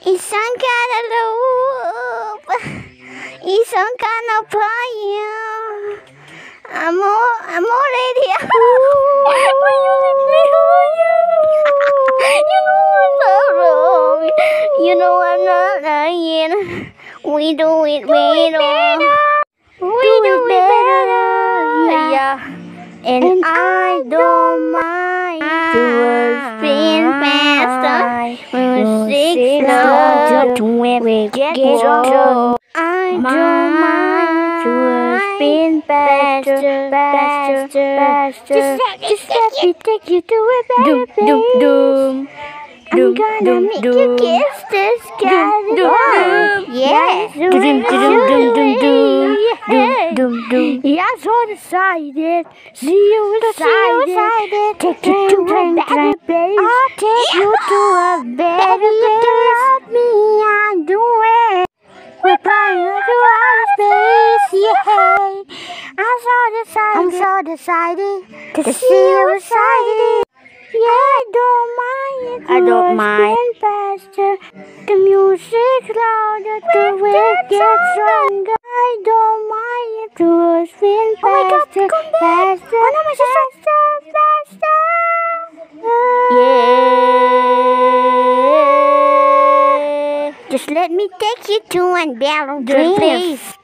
It's some kind of loop. It's some kind of fire. I'm all, I'm already out. you know I'm so wrong. You know I'm not lying. We do it better. We do it better. Yeah. And I don't mind to spin faster. Music slow to we get drunk. I don't mind to spin faster, faster, faster. Just let, me take you to a better place. I'm gonna make you kiss. Yes. Doom, doom. Yeah, so decided. See you decided. Take you to a better place. I'll take you to a better place. Let me I do it. We're flying to outer space, yeah. I'm so decided. I'm so decided to see you excited. Yeah, I don't mind. if I don't mind. faster. The music louder, the wind gets stronger. I don't mind if you spin Oh my God, faster, come back. faster, Oh no, my sister. Just let me take you to Just place.